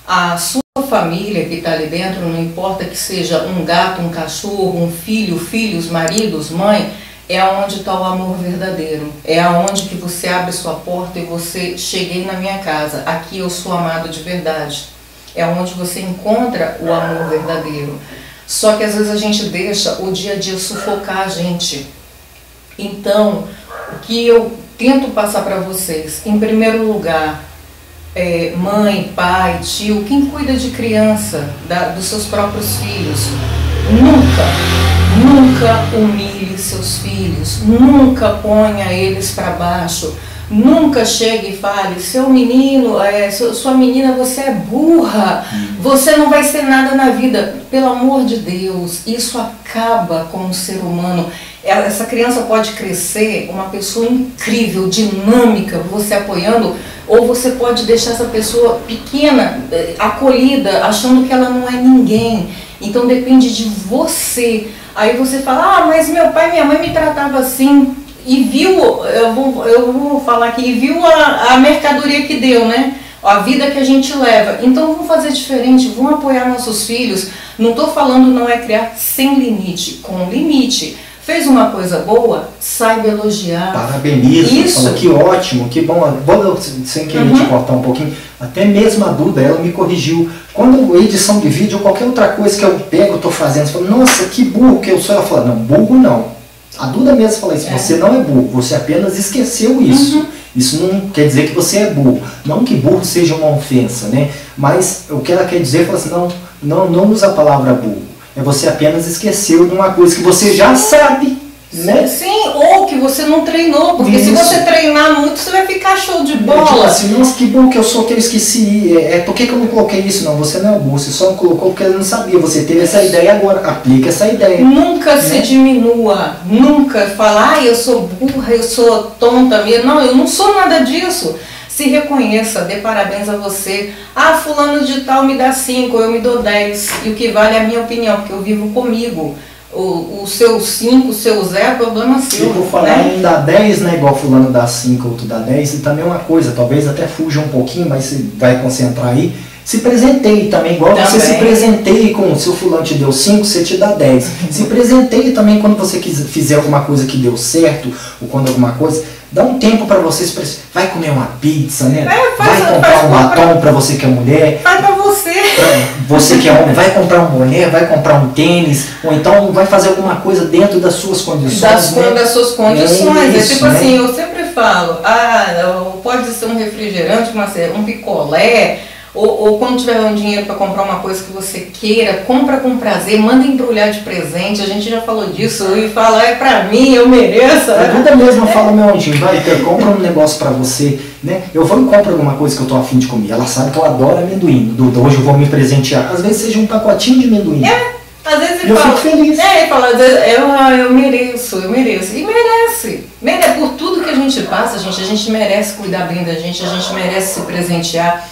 A sua família que está ali dentro, não importa que seja um gato, um cachorro, um filho, filhos, maridos, mãe, é aonde está o amor verdadeiro. É aonde que você abre sua porta e você cheguei na minha casa. Aqui eu sou amado de verdade. É onde você encontra o amor verdadeiro. Só que às vezes a gente deixa o dia a dia sufocar a gente. Então, o que eu tento passar para vocês, em primeiro lugar, é, mãe, pai, tio, quem cuida de criança, da- dos seus próprios filhos, nunca, nunca humilhe seus filhos, nunca ponha eles para baixo, Nunca chegue e fale, seu menino, é, sua menina, você é burra, você não vai ser nada na vida. Pelo amor de Deus, isso acaba com o ser humano. É, essa criança pode crescer uma pessoa incrível, dinâmica, você apoiando, ou você pode deixar essa pessoa pequena, eh, acolhida, achando que ela não é ninguém. Então depende de você. Aí você fala, ah, mas meu pai e minha mãe me tratavam assim e viu, eu vou, eu vou falar aqui, e viu a, a mercadoria que deu, né? A vida que a gente leva. Então vamos fazer diferente, vamos apoiar nossos filhos. Não estou falando não é criar sem limite, com limite. Fez uma coisa boa, saiba elogiar. Parabeniza, Isso. Fala, que ótimo, que bom. Vou, sem querer uhum. te cortar um pouquinho, até mesmo a Duda, ela me corrigiu. Quando edição de vídeo ou qualquer outra coisa que eu pego, estou fazendo, você fala, nossa, que burro que eu sou. Ela fala, não, burro não a Duda mesmo fala isso, é. você não é burro, você apenas esqueceu isso. Uhum. Isso não quer dizer que você é burro. Não que burro seja uma ofensa, né? Mas o que ela quer dizer é assim, não, não, não usa a palavra burro. É você apenas esqueceu de uma coisa que você já sabe. Né? Sim, ou que você não treinou, porque Isso. se você treinar muito, você vai ficar show de bola. Tipo assim, nossa, que bom que eu sou que eu esqueci. É, é por que, que eu não coloquei isso? Não, você não é burro, você só não colocou porque não sabia. Você teve essa ideia agora, aplica essa ideia. Nunca né? se diminua, nunca falar, ah, eu sou burra, eu sou tonta mesmo. Não, eu não sou nada disso. Se reconheça, dê parabéns a você. Ah, fulano de tal me dá 5, eu me dou 10. E o que vale é a minha opinião, porque eu vivo comigo o, o seu 5, o seu 0 é problema seu. Tipo, falar né? em dar 10, né? Igual fulano dá 5, outro dá 10, e também é uma coisa, talvez até fuja um pouquinho, mas você vai concentrar aí. Se presenteie também, igual também. você se presenteie com se o fulano te deu 5, você te dá 10. se (laughs) presenteie também quando você quiser, fizer alguma coisa que deu certo, ou quando alguma coisa Dá um tempo para vocês, vai comer uma pizza, né? É, faz, vai comprar um batom para você que é mulher. Faz para você. Pra você que é homem, vai comprar um boné, vai comprar um tênis, ou então vai fazer alguma coisa dentro das suas condições. Das, né? das suas condições. É, isso, é tipo né? assim, eu sempre falo, ah, pode ser um refrigerante, uma, um picolé, ou, ou, quando tiver um dinheiro para comprar uma coisa que você queira, compra com prazer, manda embrulhar de presente. A gente já falou disso e fala, é para mim, eu mereço. A Duda mesmo é. fala, meu anjinho, vai, compra um negócio para você. Né? Eu vou e compro alguma coisa que eu tô afim de comer. Ela sabe que eu adoro amendoim. Duda, hoje eu vou me presentear. Às vezes seja um pacotinho de amendoim. É. Às vezes ele eu fala, fico feliz. É, ele fala, às vezes, eu, ah, eu mereço, eu mereço. E merece. Merece. Por tudo que a gente passa, gente, a gente merece cuidar bem da gente, a gente merece se presentear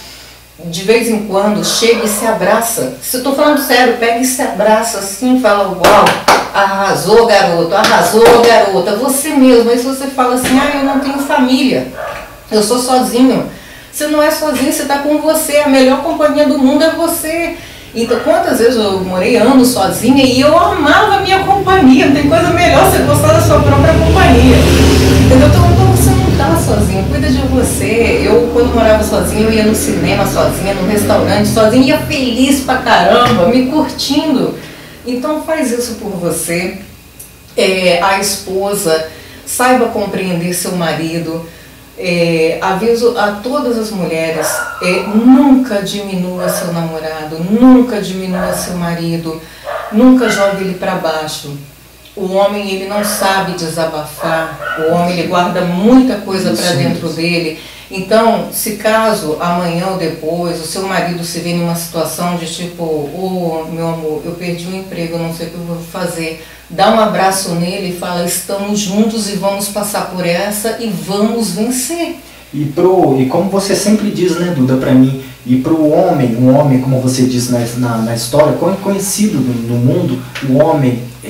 de vez em quando, chega e se abraça. Se eu tô falando sério, pega e se abraça assim, fala, uau, arrasou garoto, arrasou garota, você mesmo. Mas se você fala assim, ah, eu não tenho família, eu sou sozinho. Você não é sozinho, você está com você, a melhor companhia do mundo é você. Então, quantas vezes eu morei anos sozinha e eu amava a minha companhia. Não tem coisa melhor você gostar da sua própria companhia. Entendeu? Então, está sozinho, cuida de você. Eu, quando morava sozinha, eu ia no cinema sozinha, no restaurante sozinha, ia feliz pra caramba, me curtindo. Então, faz isso por você. É, a esposa, saiba compreender seu marido é, aviso a todas as mulheres, é, nunca diminua seu namorado, nunca diminua seu marido, nunca jogue ele para baixo. O homem ele não sabe desabafar, o homem ele guarda muita coisa para dentro dele. Então, se caso amanhã ou depois o seu marido se vê numa situação de tipo, ô oh, meu amor, eu perdi o um emprego, eu não sei o que eu vou fazer dá um abraço nele e fala: estamos juntos e vamos passar por essa e vamos vencer. E, pro, e como você sempre diz, né, Duda, para mim, e para o homem, um homem, como você diz na, na, na história, conhecido no, no mundo, o homem, é,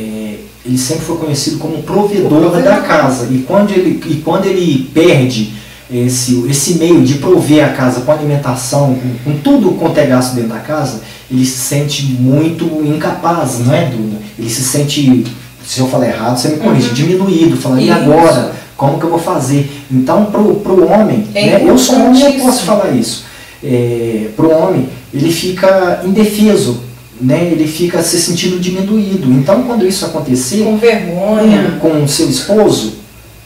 ele sempre foi conhecido como provedor, provedor da casa. E quando ele, e quando ele perde esse, esse meio de prover a casa com alimentação, com, com tudo quanto é gasto dentro da casa, ele se sente muito incapaz, não é, Duda? Ele se sente, se eu falar errado, você me corrige, uhum. diminuído, falando, e agora? Como que eu vou fazer? Então, para o homem, é né, eu sou homem eu posso falar isso. É, para o homem, ele fica indefeso, né, ele fica se sentindo diminuído. Então, quando isso acontecer, com vergonha, com o seu esposo,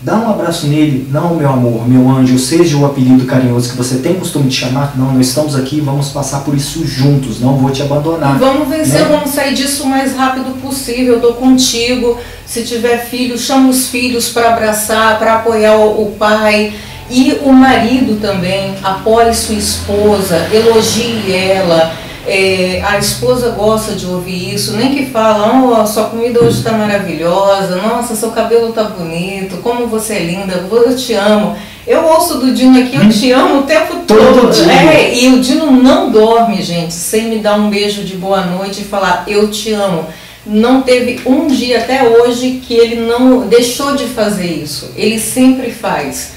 Dá um abraço nele, não meu amor, meu anjo, seja o apelido carinhoso que você tem costume de chamar. Não, nós estamos aqui, vamos passar por isso juntos, não vou te abandonar. Vamos vencer, né? vamos sair disso o mais rápido possível. Eu estou contigo. Se tiver filhos, chama os filhos para abraçar, para apoiar o pai. E o marido também apoie sua esposa, elogie ela. É, a esposa gosta de ouvir isso, nem que fala, oh, sua comida hoje está maravilhosa, nossa, seu cabelo está bonito, como você é linda, eu te amo. Eu ouço do Dino aqui, eu te amo o tempo todo. todo dia. É, e o Dino não dorme, gente, sem me dar um beijo de boa noite e falar, eu te amo. Não teve um dia até hoje que ele não deixou de fazer isso. Ele sempre faz.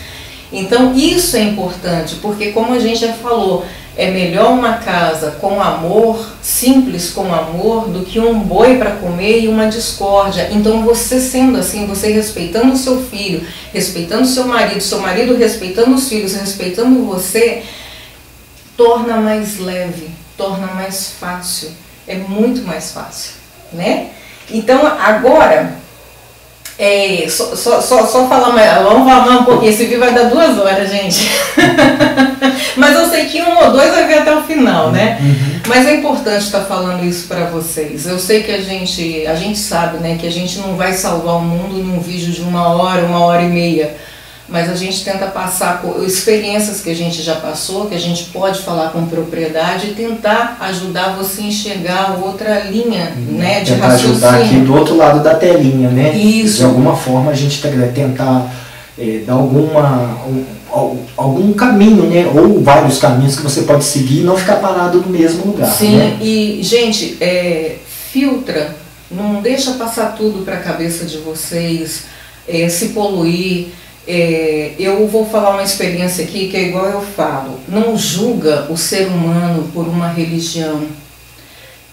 Então isso é importante, porque como a gente já falou, é melhor uma casa com amor, simples com amor, do que um boi para comer e uma discórdia. Então, você sendo assim, você respeitando o seu filho, respeitando o seu marido, seu marido respeitando os filhos, respeitando você, torna mais leve, torna mais fácil. É muito mais fácil, né? Então, agora, é, só, só, só, falar mais, vamos falar mais um pouquinho, esse vídeo vai dar duas horas, gente. (laughs) Mas eu sei que um ou dois vai ver até o final, né? Uhum. Mas é importante estar falando isso para vocês. Eu sei que a gente, a gente sabe, né, que a gente não vai salvar o mundo num vídeo de uma hora, uma hora e meia mas a gente tenta passar experiências que a gente já passou, que a gente pode falar com propriedade e tentar ajudar você a enxergar outra linha uhum. né, de tentar raciocínio. ajudar aqui do outro lado da telinha, né? Isso. De alguma forma a gente tentar é, dar alguma, um, algum caminho, né? Ou vários caminhos que você pode seguir e não ficar parado no mesmo lugar. Sim, né? e gente, é, filtra, não deixa passar tudo para a cabeça de vocês, é, se poluir é, eu vou falar uma experiência aqui que é igual eu falo. Não julga o ser humano por uma religião.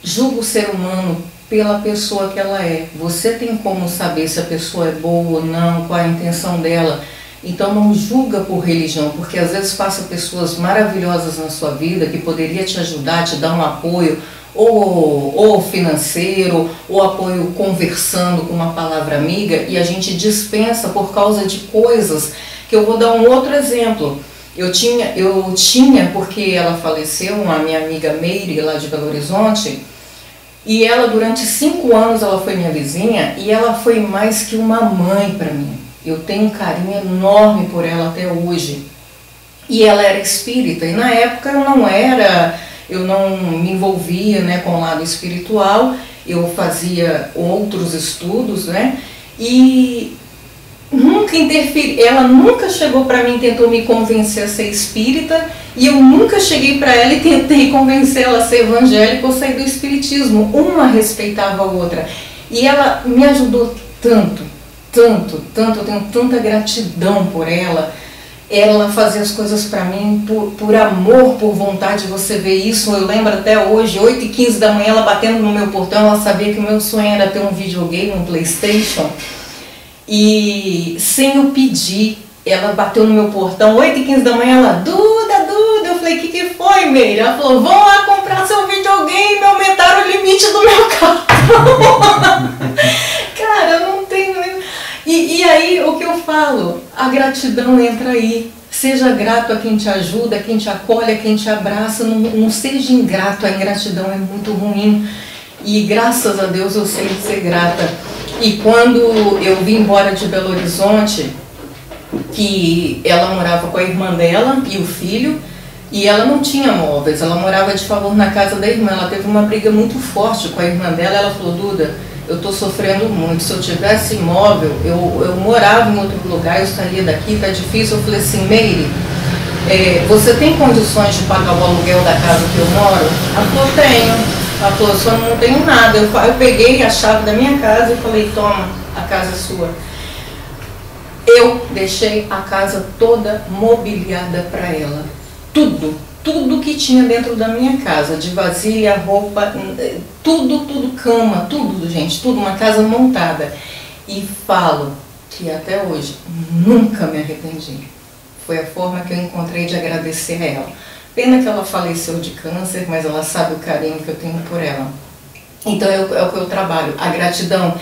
Julga o ser humano pela pessoa que ela é. Você tem como saber se a pessoa é boa ou não, qual a intenção dela. Então não julga por religião, porque às vezes passa pessoas maravilhosas na sua vida que poderia te ajudar, te dar um apoio, ou, ou financeiro, ou apoio conversando com uma palavra amiga, e a gente dispensa por causa de coisas que eu vou dar um outro exemplo. Eu tinha, eu tinha, porque ela faleceu, uma minha amiga Meire, lá de Belo Horizonte, e ela durante cinco anos ela foi minha vizinha e ela foi mais que uma mãe para mim. Eu tenho um carinho enorme por ela até hoje. E ela era espírita, e na época eu não era eu não me envolvia né, com o lado espiritual, eu fazia outros estudos, né? E nunca interferi, ela nunca chegou para mim e tentou me convencer a ser espírita, e eu nunca cheguei para ela e tentei convencê-la a ser evangélica ou sair do espiritismo. Uma respeitava a outra. E ela me ajudou tanto, tanto, tanto, eu tenho tanta gratidão por ela ela fazia as coisas para mim por, por amor, por vontade. Você vê isso, eu lembro até hoje, 8 e 15 da manhã, ela batendo no meu portão, ela sabia que o meu sonho era ter um videogame, um Playstation. E sem eu pedir, ela bateu no meu portão, 8 e 15 da manhã, ela, Duda, Duda, eu falei, o que, que foi, Meire? Ela falou, vão lá comprar seu videogame, aumentaram o limite do meu cartão. (laughs) Cara, eu não tenho nem e, e aí o que eu falo? A gratidão entra aí. Seja grato a quem te ajuda, a quem te acolhe, a quem te abraça. Não, não seja ingrato, a ingratidão é muito ruim. E graças a Deus eu sei ser grata. E quando eu vim embora de Belo Horizonte, que ela morava com a irmã dela e o filho, e ela não tinha móveis, ela morava de favor na casa da irmã. Ela teve uma briga muito forte com a irmã dela. Ela falou: Duda, eu estou sofrendo muito. Se eu tivesse imóvel, eu, eu morava em outro lugar, eu estaria daqui, está difícil. Eu falei assim, Meire, é, você tem condições de pagar o aluguel da casa que eu moro? Ela falou, tenho. Ela falou, só não tenho nada. Eu, eu peguei a chave da minha casa e falei, toma, a casa é sua. Eu deixei a casa toda mobiliada para ela. Tudo tudo que tinha dentro da minha casa, de vasilha, roupa, tudo, tudo, cama, tudo, gente, tudo, uma casa montada. E falo que até hoje nunca me arrependi. Foi a forma que eu encontrei de agradecer a ela. Pena que ela faleceu de câncer, mas ela sabe o carinho que eu tenho por ela. Então é o, é o que eu trabalho, a gratidão.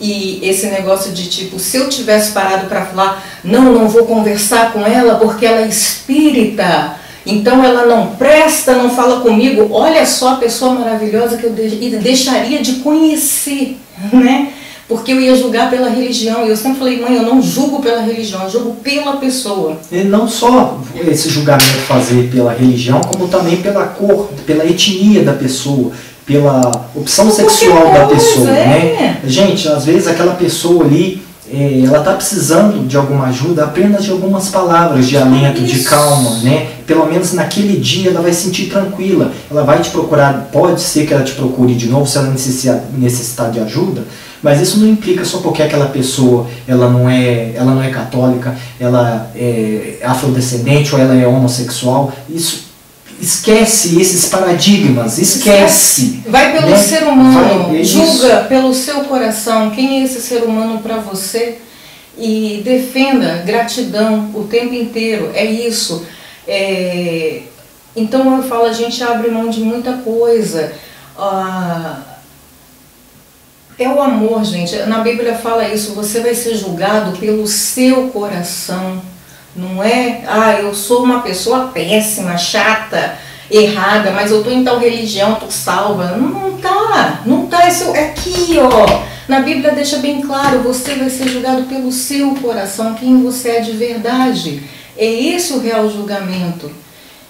E esse negócio de tipo, se eu tivesse parado para falar, não, não vou conversar com ela porque ela é espírita, então ela não presta, não fala comigo. Olha só a pessoa maravilhosa que eu deixaria de conhecer, né? Porque eu ia julgar pela religião. E eu sempre falei, mãe, eu não julgo pela religião, eu julgo pela pessoa. E não só esse julgamento fazer pela religião, como também pela cor, pela etnia da pessoa, pela opção sexual da pessoa, é. né? Gente, às vezes aquela pessoa ali, é, ela está precisando de alguma ajuda, apenas de algumas palavras de alento, Isso. de calma, né? Pelo menos naquele dia ela vai se sentir tranquila, ela vai te procurar, pode ser que ela te procure de novo se ela necessitar, necessitar de ajuda, mas isso não implica só porque aquela pessoa ela não é, ela não é católica, ela é afrodescendente ou ela é homossexual. Isso esquece esses paradigmas, esquece. Vai pelo né? ser humano, Vai, é julga pelo seu coração quem é esse ser humano para você e defenda gratidão o tempo inteiro. É isso. É... Então eu falo, a gente abre mão de muita coisa. Ah, é o amor, gente. Na Bíblia fala isso, você vai ser julgado pelo seu coração. Não é, ah, eu sou uma pessoa péssima, chata, errada, mas eu tô em tal religião, tô salva. Não, não tá, não tá. Isso é aqui, ó. Na Bíblia deixa bem claro, você vai ser julgado pelo seu coração, quem você é de verdade. É esse o real julgamento.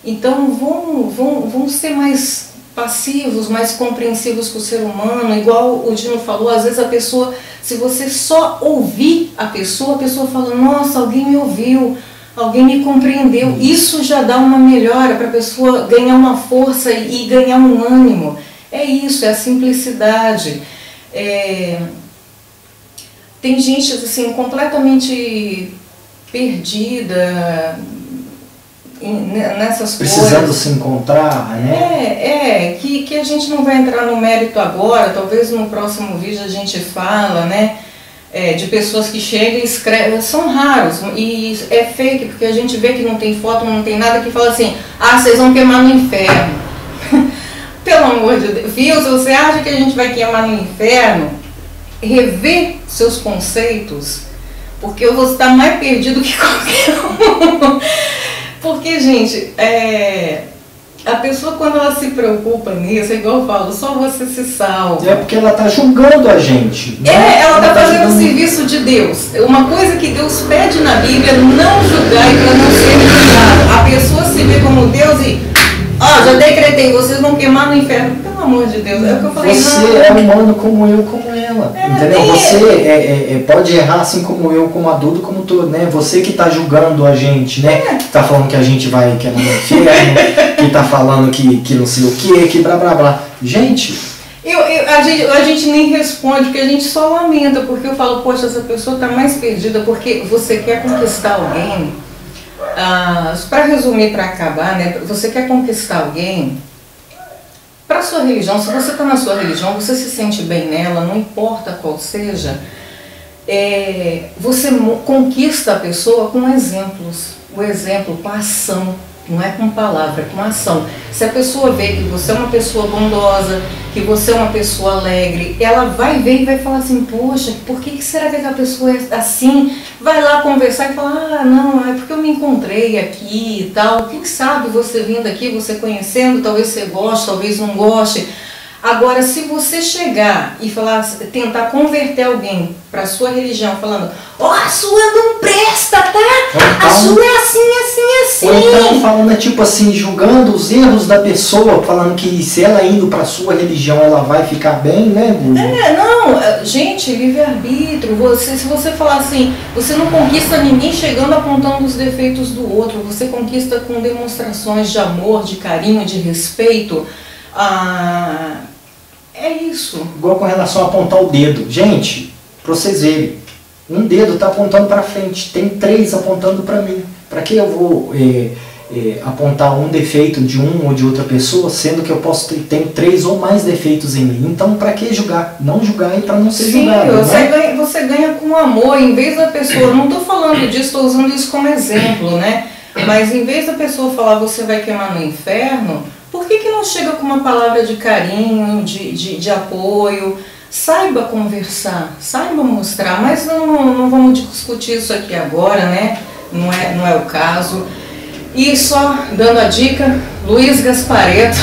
Então vão, vão, vão ser mais passivos, mais compreensivos com o ser humano, igual o Dino falou, às vezes a pessoa, se você só ouvir a pessoa, a pessoa fala, nossa, alguém me ouviu, alguém me compreendeu. Isso já dá uma melhora para a pessoa ganhar uma força e ganhar um ânimo. É isso, é a simplicidade. É... Tem gente assim completamente perdida, nessas Precisando coisas. se encontrar, né? É, é, que, que a gente não vai entrar no mérito agora, talvez no próximo vídeo a gente fala, né? É, de pessoas que chegam e escrevem, são raros, e é fake, porque a gente vê que não tem foto, não tem nada, que fala assim, ah, vocês vão queimar no inferno. (laughs) Pelo amor de Deus, viu? Se você acha que a gente vai queimar no inferno, rever seus conceitos, porque eu vou estar mais perdido que (laughs) qualquer um. Porque, gente, é, a pessoa quando ela se preocupa nisso, é igual eu falo, só você se salva. É porque ela está julgando a gente. Né? É, ela está tá fazendo o serviço de Deus. Uma coisa que Deus pede na Bíblia, não julgar e para não ser julgado. A pessoa se vê como Deus e, ó, oh, já decretei, vocês vão queimar no inferno. Amor de Deus, é o que eu falei. Você não, é humano como eu, como ela. É, entendeu? Você é, é, é, pode errar assim como eu, como adulto, como todo, né? Você que está julgando a gente, né? É. Que tá falando que a gente vai que é no inferno, (laughs) que tá falando que, que não sei o que, que blá blá blá. Gente. Eu, eu, a, gente, a gente nem responde, porque a gente só lamenta, porque eu falo, poxa, essa pessoa está mais perdida, porque você quer conquistar alguém. Ah, para resumir, para acabar, né? Você quer conquistar alguém para sua religião, se você está na sua religião, você se sente bem nela, não importa qual seja, é, você conquista a pessoa com exemplos. O exemplo, com ação. Não é com palavra, é com ação. Se a pessoa vê que você é uma pessoa bondosa, que você é uma pessoa alegre, ela vai ver e vai falar assim, poxa, por que, que será que aquela pessoa é assim? Vai lá conversar e falar, ah, não, é porque eu me encontrei aqui e tal. Quem sabe você vindo aqui, você conhecendo, talvez você goste, talvez não goste. Agora, se você chegar e falar, tentar converter alguém para sua religião, falando, ó, oh, a sua não presta, tá? Então, a sua é assim, assim, assim. Ou então falando, é tipo assim, julgando os erros da pessoa, falando que se ela indo para sua religião, ela vai ficar bem, né? É, não, é, gente, livre-arbítrio. Você, se você falar assim, você não conquista ninguém chegando apontando os defeitos do outro, você conquista com demonstrações de amor, de carinho, de respeito. Ah, é isso. Igual com relação a apontar o dedo. Gente, para vocês verem, um dedo está apontando para frente, tem três apontando para mim. Para que eu vou é, é, apontar um defeito de um ou de outra pessoa, sendo que eu posso ter tenho três ou mais defeitos em mim? Então, para que julgar? Não julgar e para não ser Sim, julgado. Você, né? ganha, você ganha com amor, em vez da pessoa. Não estou falando disso, estou usando isso como exemplo, né? Mas em vez da pessoa falar você vai queimar no inferno, por que, que não chega com uma palavra de carinho, de, de, de apoio? Saiba conversar, saiba mostrar, mas não, não vamos discutir isso aqui agora, né? Não é, não é o caso. E só dando a dica, Luiz Gaspareto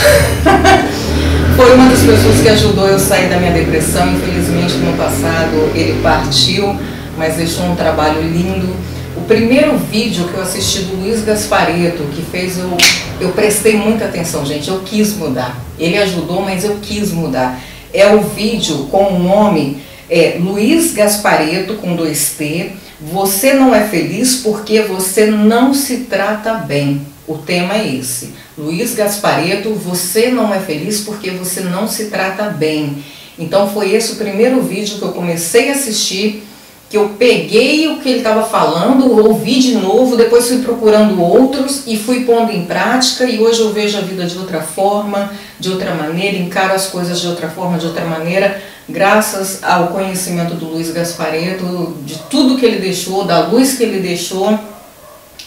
(laughs) foi uma das pessoas que ajudou eu sair da minha depressão. Infelizmente, no passado ele partiu, mas deixou um trabalho lindo. O primeiro vídeo que eu assisti do Luiz Gaspareto, que fez eu. Eu prestei muita atenção, gente. Eu quis mudar. Ele ajudou, mas eu quis mudar. É o vídeo com o nome é, Luiz Gaspareto, com dois T. Você não é feliz porque você não se trata bem. O tema é esse. Luiz Gaspareto, você não é feliz porque você não se trata bem. Então foi esse o primeiro vídeo que eu comecei a assistir, que eu peguei o que ele estava falando, ouvi de novo, depois fui procurando outros e fui pondo em prática e hoje eu vejo a vida de outra forma, de outra maneira, encaro as coisas de outra forma, de outra maneira, graças ao conhecimento do Luiz Gaspareto, de tudo que ele deixou, da luz que ele deixou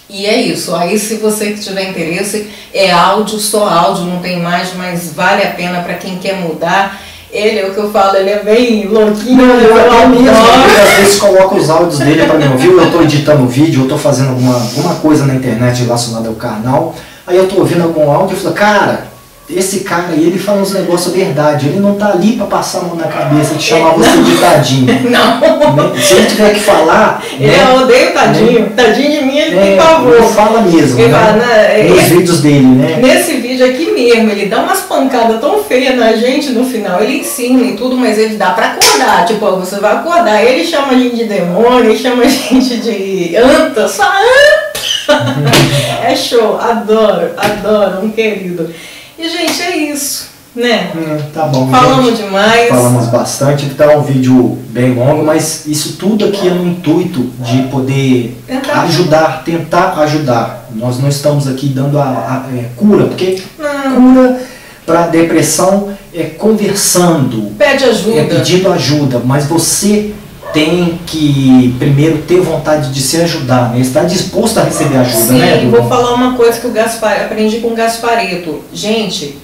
e é isso. Aí, se você tiver interesse, é áudio, só áudio, não tem mais, mas vale a pena para quem quer mudar. Ele é o que eu falo, ele é bem louquinho. Não, eu é mesmo. Às vezes coloco os áudios dele para mim ouvir. Eu estou editando vídeo, eu estou fazendo alguma, alguma coisa na internet relacionada ao canal. Aí eu estou ouvindo algum áudio e falo, cara, esse cara aí, ele fala uns negócios verdade. Ele não tá ali para passar a mão na cabeça, de chamar você de tadinho. (laughs) Não. Né? Se ele tiver que falar. Ele né? eu odeio tadinho. Né? Tadinho de mim, ele é, tem pavor. Ele fala mesmo. Ele né? fala, né? Nos é, vídeos dele, né? Nesse vídeo aqui mesmo, ele dá umas pancadas tão feias na gente no final. Ele ensina e tudo, mas ele dá para acordar. Tipo, você vai acordar. Ele chama a gente de demônio, ele chama a (laughs) gente de anta, só anta. (laughs) é show, adoro, adoro, um querido. E, gente, é isso, né? Hum, tá bom. Falamos gente. demais. Falamos bastante, tá um vídeo bem longo, mas isso tudo aqui é no intuito de poder tentar ajudar, tentar ajudar. Nós não estamos aqui dando a, a é, cura, porque não. cura para depressão é conversando. Pede ajuda. É pedindo ajuda, mas você tem que primeiro ter vontade de se ajudar, né? Está disposto a receber ajuda, Sim, né? Sim, vou falar uma coisa que o Gaspar, aprendi com o Gaspareto. Gente,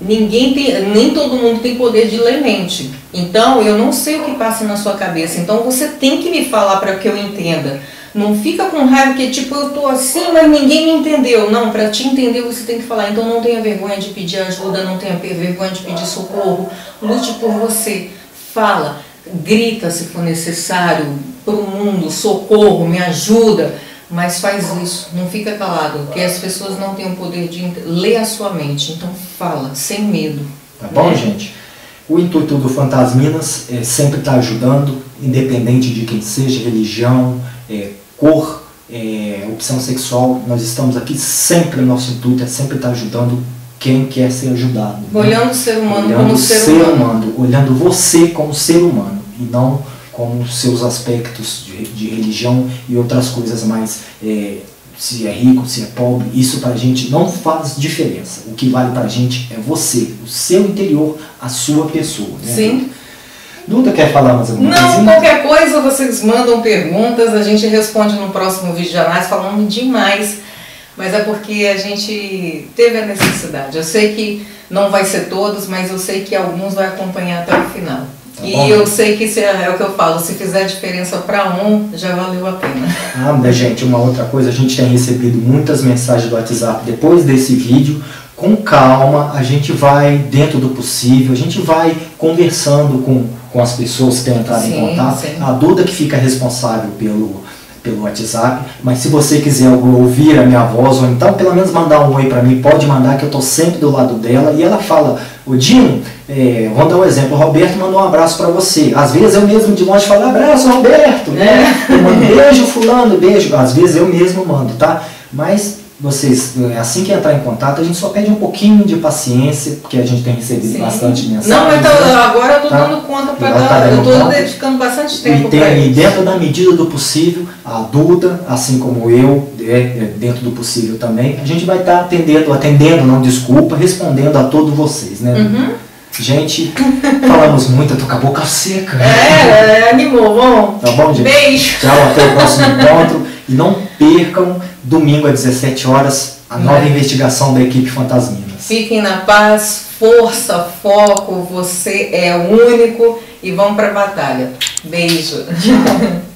ninguém tem, nem todo mundo tem poder de ler mente. Então, eu não sei o que passa na sua cabeça. Então, você tem que me falar para que eu entenda. Não fica com raiva que tipo eu tô assim, mas ninguém me entendeu. Não, para te entender você tem que falar. Então não tenha vergonha de pedir ajuda, não tenha vergonha de pedir socorro. Lute por você. Fala grita se for necessário para o mundo, socorro, me ajuda, mas faz isso, não fica calado, porque as pessoas não têm o poder de ler a sua mente, então fala, sem medo. Tá bom, né? gente? O intuito do Fantasminas é sempre estar tá ajudando, independente de quem seja, religião, é, cor, é, opção sexual, nós estamos aqui sempre, nosso intuito é sempre estar tá ajudando quem quer ser ajudado. Né? Olhando o ser humano olhando como ser, ser humano. humano. Olhando você como ser humano e não como seus aspectos de, de religião e outras coisas mais. É, se é rico, se é pobre, isso pra gente não faz diferença. O que vale pra gente é você, o seu interior, a sua pessoa. Né? Sim. Duda quer falar mais alguma coisa? Não, qualquer coisa vocês mandam perguntas, a gente responde no próximo vídeo de análise falando demais mas é porque a gente teve a necessidade. Eu sei que não vai ser todos, mas eu sei que alguns vai acompanhar até o final. Tá e bom. eu sei que é, é o que eu falo, se fizer diferença para um, já valeu a pena. Ah, mas gente, uma outra coisa, a gente tem recebido muitas mensagens do WhatsApp depois desse vídeo. Com calma, a gente vai, dentro do possível, a gente vai conversando com, com as pessoas que têm entrado sim, em contato. Sim. A Duda que fica responsável pelo, pelo WhatsApp, mas se você quiser ouvir a minha voz, ou então pelo menos mandar um oi para mim, pode mandar que eu estou sempre do lado dela, e ela fala, o Dino, é, vamos dar um exemplo, o Roberto mandou um abraço para você, às vezes eu mesmo de longe falo, abraço Roberto, né? Eu mando beijo fulano, beijo, às vezes eu mesmo mando, tá? Mas vocês, é, assim que entrar em contato, a gente só pede um pouquinho de paciência, porque a gente tem recebido Sim. bastante mensagens. Não, mas então, né? agora eu estou tá? dando conta para dar, tá eu estou dedicando bastante tempo para. E dentro da medida do possível, a Duda, assim como eu, é, é, dentro do possível também, a gente vai estar tá atendendo, atendendo, não desculpa, respondendo a todos vocês, né? Uhum. Gente, falamos muito, eu tô com a boca seca. É, é animou, bom. Tá bom, gente? Beijo. Tchau, até o próximo encontro. E não percam, domingo às 17 horas, a nova é. investigação da equipe Fantasminas. Fiquem na paz, força, foco, você é único e vamos para a batalha. Beijo. (laughs)